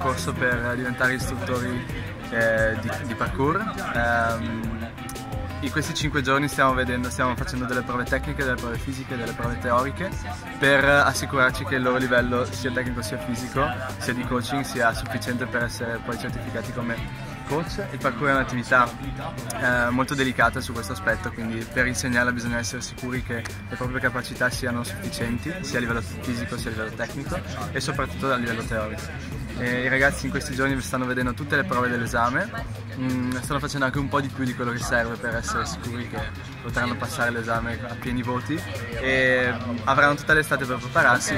concorso per diventare istruttori eh, di, di, parkour. Um, in questi 5 giorni stiamo, vedendo, stiamo, facendo delle prove tecniche, delle prove fisiche, delle prove teoriche per eh, assicurarci che il loro livello sia tecnico sia fisico, sia di coaching, sia sufficiente per essere poi certificati come coach. Il parkour è un'attività eh, molto delicata su questo aspetto, quindi per insegnarla bisogna essere sicuri che le proprie capacità siano sufficienti, sia a livello fisico sia a livello tecnico e soprattutto a livello teorico. E I ragazzi in questi giorni stanno vedendo tutte le prove dell'esame, mm, stanno facendo anche un po' di più di quello che serve per essere sicuri che potranno passare l'esame a pieni voti e avranno tutta l'estate per prepararsi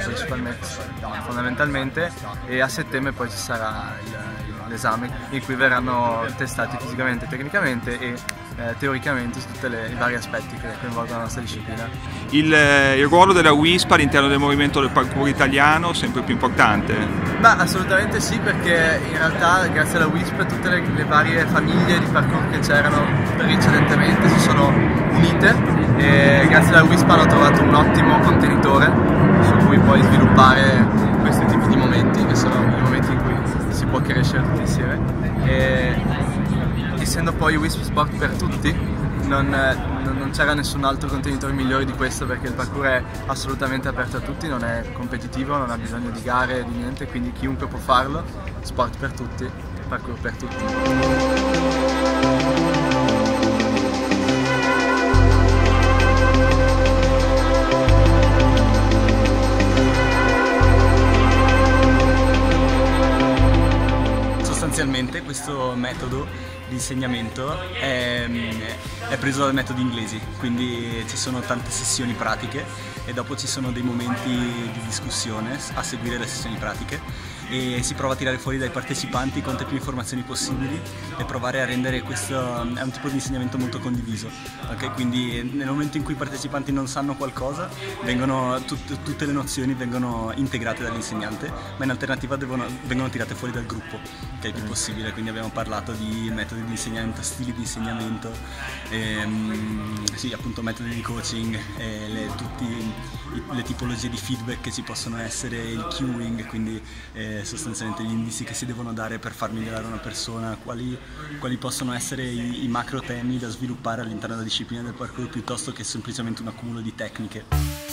fondamentalmente e a settembre poi ci sarà l'esame in cui verranno testati fisicamente tecnicamente e eh, teoricamente su tutti i vari aspetti che coinvolgono la nostra disciplina. Il, eh, il, ruolo della WISP all'interno del movimento del parkour italiano sempre più importante? Ma assolutamente sì perché in realtà grazie alla WISP tutte le, le varie famiglie di parkour che c'erano precedentemente si sono unite e grazie alla WISP hanno trovato un ottimo contenitore su cui poi sviluppare questi tipi di momenti che sono i momenti in cui si può crescere tutti insieme. E essendo poi Wisp Sport per tutti, non, non c'era nessun altro contenitore migliore di questo perché il parkour è assolutamente aperto a tutti, non è competitivo, non ha bisogno di gare, di niente, quindi chiunque può farlo, sport per tutti, parkour per tutti. Sostanzialmente questo metodo di insegnamento è, è, preso dai metodi inglesi, quindi ci sono tante sessioni pratiche e dopo ci sono dei momenti di discussione a seguire le sessioni pratiche e si prova a tirare fuori dai partecipanti quante più informazioni possibili e provare a rendere questo è un tipo di insegnamento molto condiviso okay? quindi nel momento in cui i partecipanti non sanno qualcosa vengono, tut, tutte le nozioni vengono integrate dall'insegnante ma in alternativa devono, vengono tirate fuori dal gruppo che è il più possibile quindi abbiamo parlato di metodi di insegnamento stili di insegnamento ehm, sì appunto metodi di coaching le, tutte le tipologie di feedback che ci possono essere il queuing quindi eh, sostanzialmente gli indizi che si devono dare per far migliorare una persona, quali, quali possono essere i, i macro temi da sviluppare all'interno della disciplina del parkour piuttosto che semplicemente un accumulo di tecniche.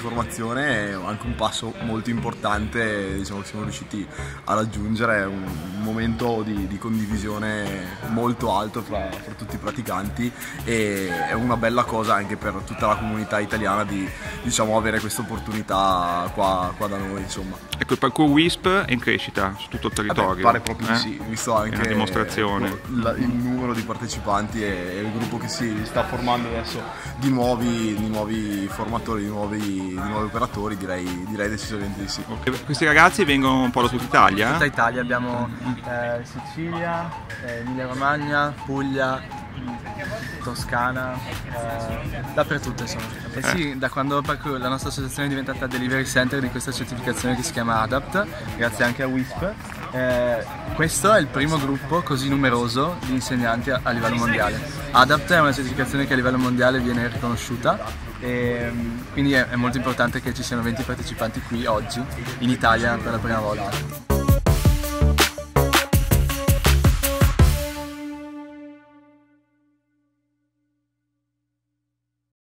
Formazione è anche un passo molto importante diciamo, che siamo riusciti a raggiungere, un, un momento di, di, condivisione molto alto fra, fra, tutti i praticanti e è una bella cosa anche per tutta la comunità italiana di diciamo, avere questa opportunità qua, qua, da noi. Insomma. Ecco, il parkour WISP è in crescita su tutto il territorio. Vabbè, pare proprio eh? di sì, visto anche dimostrazione. Il, numero di partecipanti e il gruppo che si sta formando adesso di nuovi, di nuovi formatori, di nuovi nuovi, di nuovi operatori direi, direi decisamente di sì. Okay. Questi ragazzi vengono un po' da tutta Italia? Tutta Italia, abbiamo eh, Sicilia, eh, Emilia Romagna, Puglia, Toscana, eh, dappertutto insomma. E sì, da quando la nostra associazione è diventata Delivery Center di questa certificazione che si chiama ADAPT, grazie anche a WISP, eh, questo è il primo gruppo così numeroso di insegnanti a, a livello mondiale. ADAPT è una certificazione che a livello mondiale viene riconosciuta e quindi è, è molto importante che ci siano 20 partecipanti qui oggi in Italia per la prima volta.